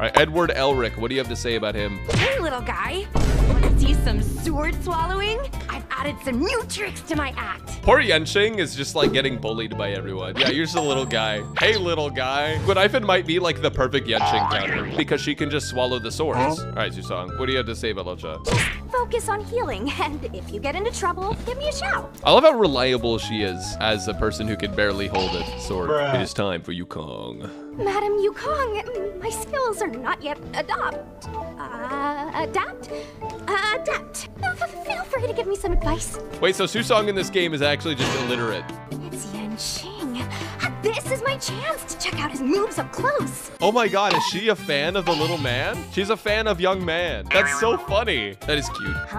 All right, Edward Elric, what do you have to say about him? Hey, little guy. Want to see some sword swallowing? I've added some new tricks to my act. Poor Yanqing is just like getting bullied by everyone. Yeah, you're just a little guy. Hey, little guy. Guinaifen might be like the perfect Yanqing counter because she can just swallow the swords. All right, Sushang, what do you have to say about Luocha? Just focus on healing, and if you get into trouble, give me a shout. I love how reliable she is as a person who can barely hold a sword. Bruh. It is time for Yukong. Madam Yukong, my skills are not yet adopt. Uh, adapt? Uh, adapt. To give me some advice. Wait, so Sushang in this game is actually just illiterate. It's Yan Qing. Uh, this is my chance to check out his moves up close. Oh my god, is she a fan of the little man? She's a fan of young man. That's so funny. That is cute. Huh?